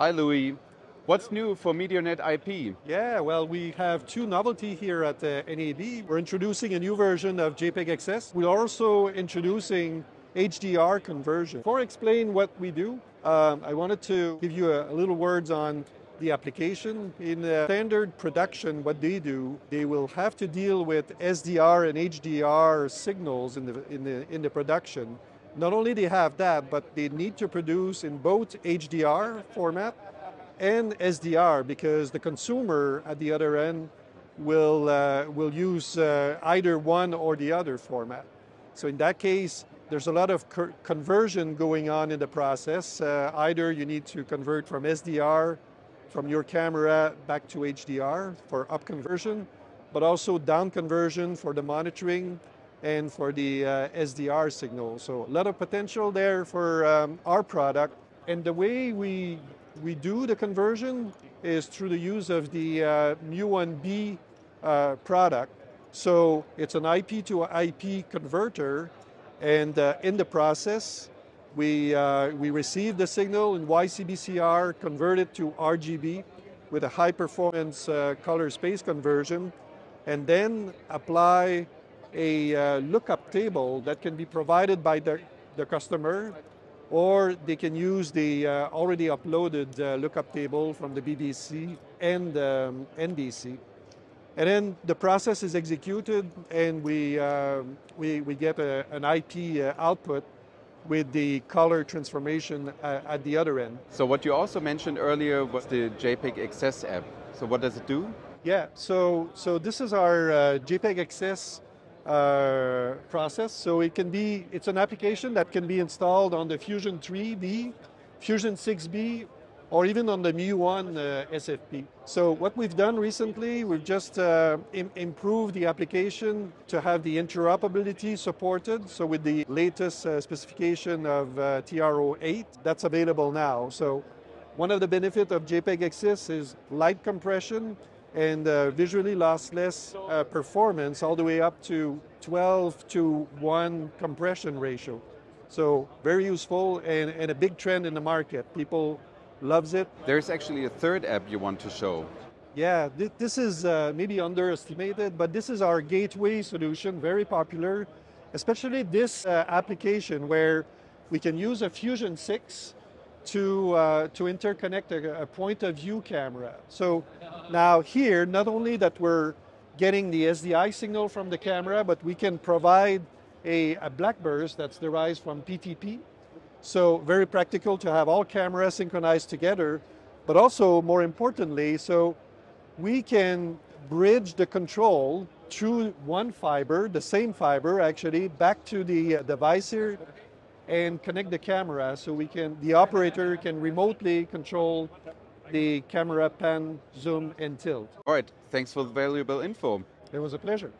Hi, Louis. What's new for MediorNet IP? Yeah, well, we have two novelty here at uh, NAB. We're introducing a new version of JPEG XS. We're also introducing HDR conversion. Before I explain what we do, um, I wanted to give you a, a little words on the application. In uh, standard production, what they do, they will have to deal with SDR and HDR signals in the, in the, in the production. Not only do they have that, but they need to produce in both HDR format and SDR because the consumer at the other end will, uh, will use uh, either one or the other format. So in that case, there's a lot of conversion going on in the process. Uh, either you need to convert from SDR from your camera back to HDR for up conversion, but also down conversion for the monitoring and for the uh, SDR signal. So a lot of potential there for um, our product. And the way we, we do the conversion is through the use of the uh, MuoN B uh, product. So it's an IP to IP converter, and uh, in the process, we, uh, we receive the signal in YCBCR, convert it to RGB with a high performance uh, color space conversion, and then apply a uh, lookup table that can be provided by the, the customer, or they can use the uh, already uploaded uh, lookup table from the BBC and um, NBC. And then the process is executed and we, uh, we, we get a, an IP uh, output with the color transformation uh, at the other end. So what you also mentioned earlier was the JPEG XS app. So what does it do? Yeah, so, so this is our uh, JPEG XS uh, process. So it can be, it's an application that can be installed on the Fusion 3B, Fusion 6B, or even on the MuoN uh, SFP. So what we've done recently, we've just uh, Im improved the application to have the interoperability supported. So with the latest uh, specification of uh, TR08, that's available now. So one of the benefits of JPEG XS is light compression and uh, visually lossless uh, performance all the way up to 12 to 1 compression ratio. So very useful and, and a big trend in the market. People loves it. There's actually a third app you want to show. Yeah, th this is uh, maybe underestimated, but this is our gateway solution, very popular, especially this uh, application where we can use a Fusion 6 to, uh, to interconnect a, a, point of view camera. So now here, not only that we're getting the SDI signal from the camera, but we can provide a, a black burst that's derived from PTP so very practical to have all cameras synchronized together, but also more importantly, so we can bridge the control through one fiber, the same fiber actually, back to the, device the visor and connect the camera so we can, the operator can remotely control the camera pan, zoom, and tilt. All right, thanks for the valuable info. It was a pleasure.